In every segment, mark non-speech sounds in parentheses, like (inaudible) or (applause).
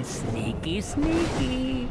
Sneaky, sneaky.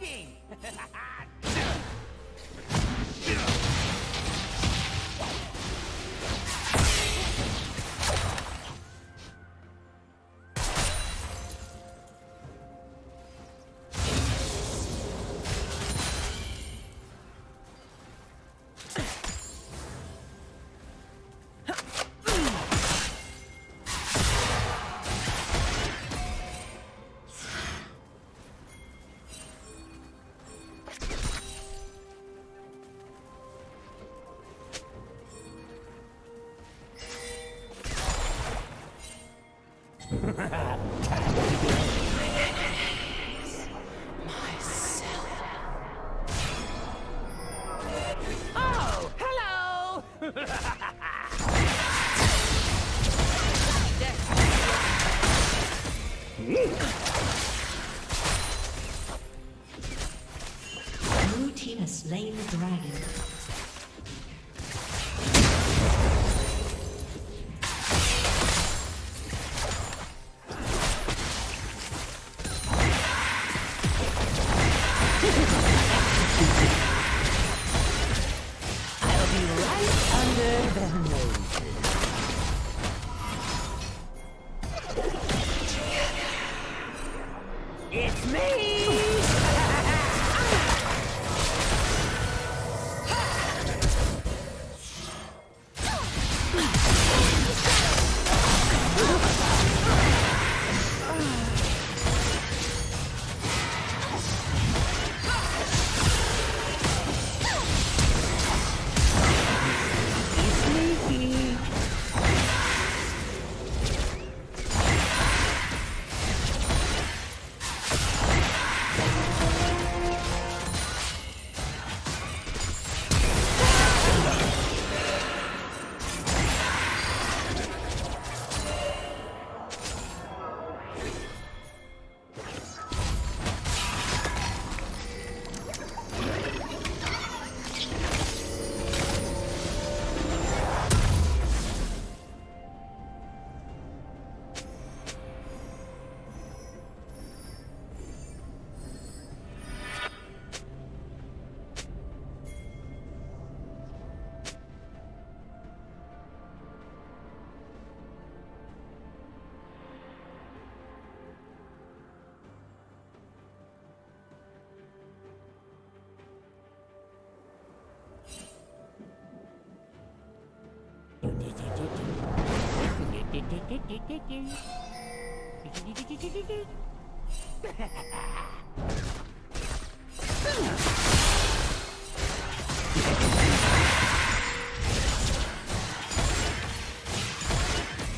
Was (laughs)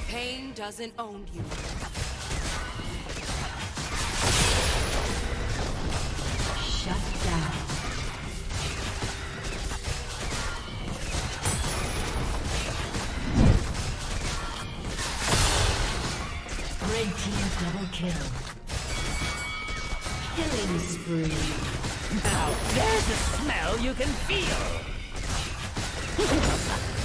Pain doesn't own you. Red team double kill. Killing spree. Now there's a smell you can feel. (laughs)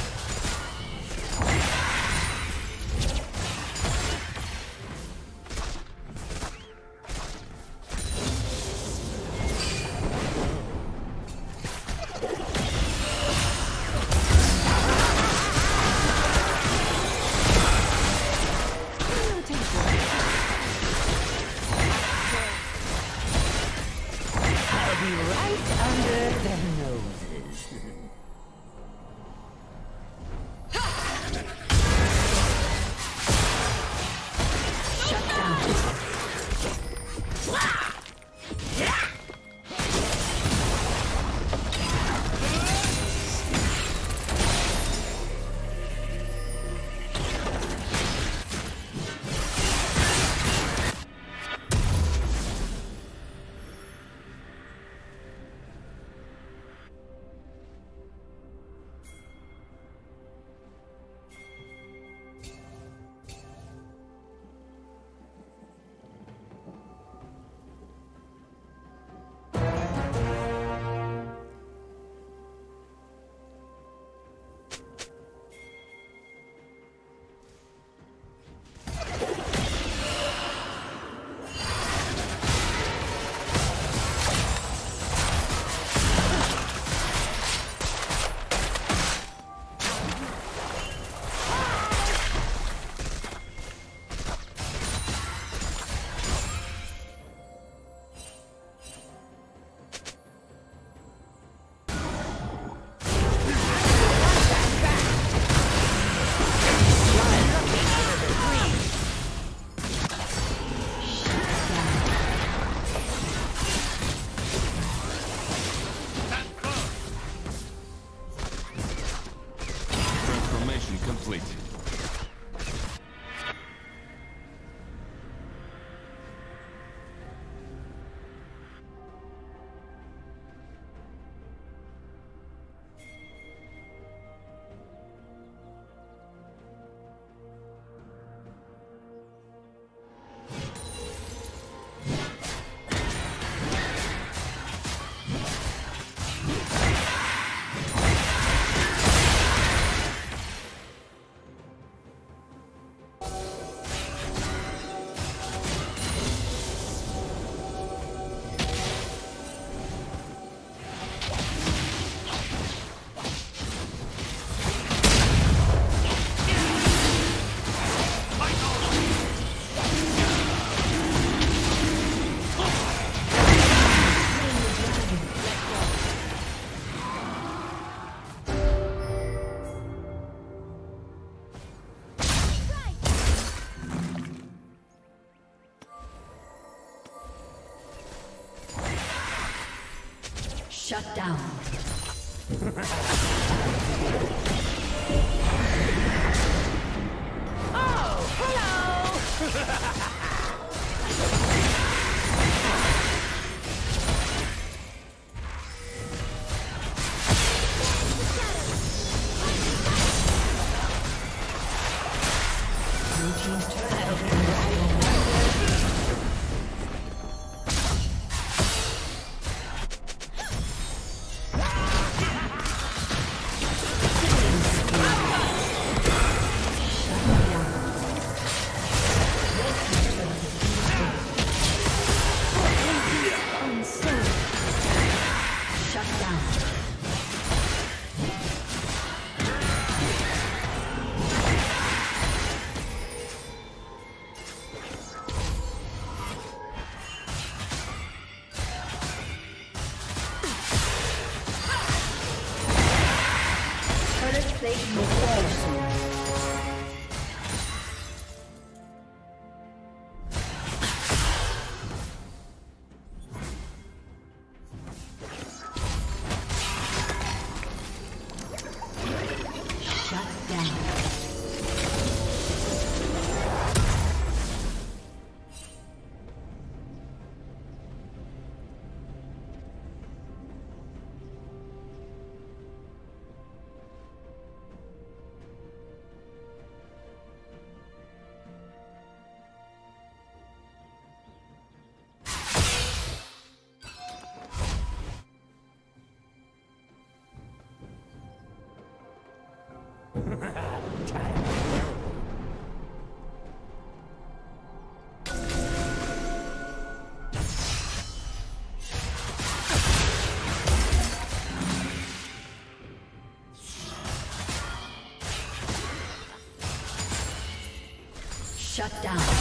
(laughs) Oh, hello! (laughs) Shut down.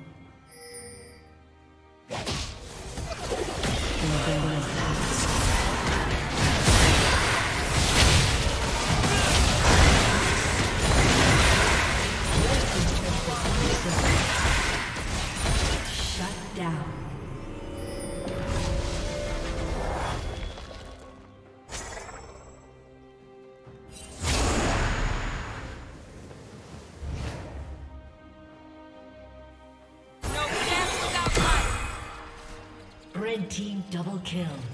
Kill.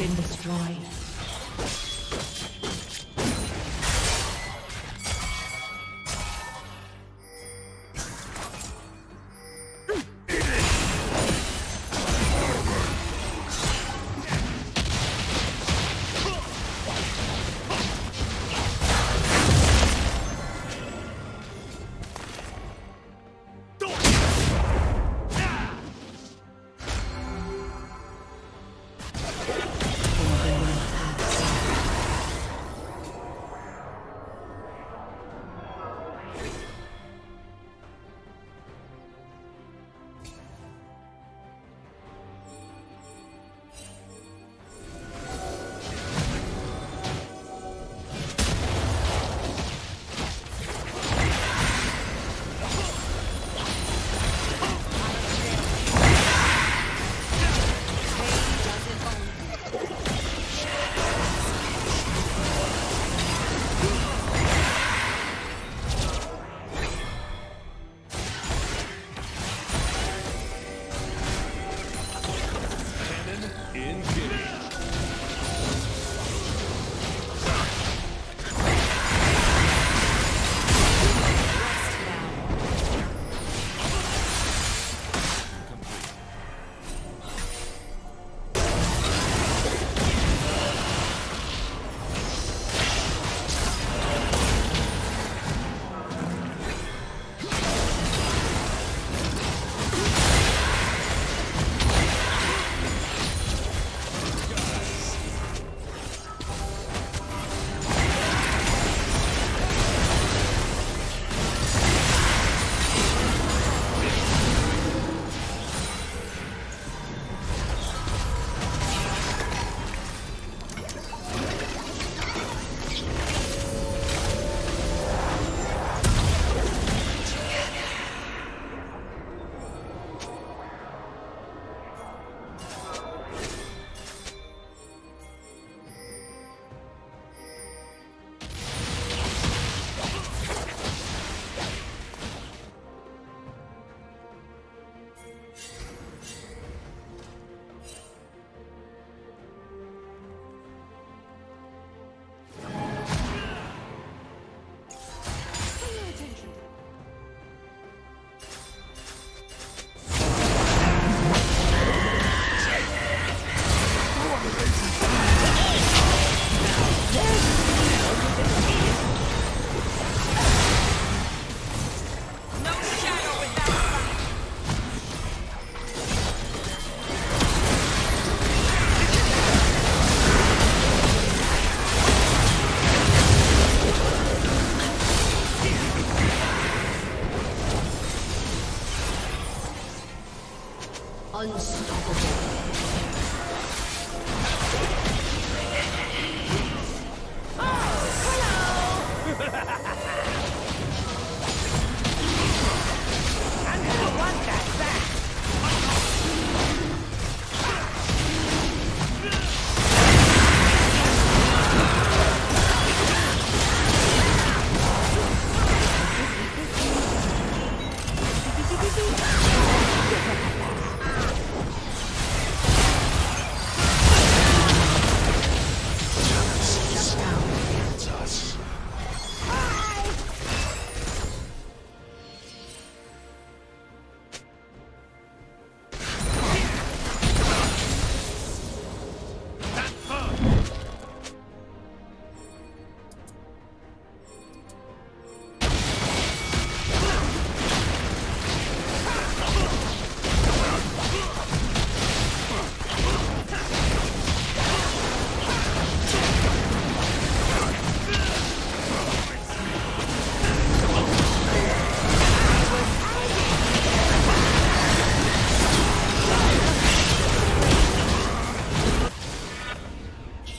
Perfected. Destroyed.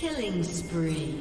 Killing spree.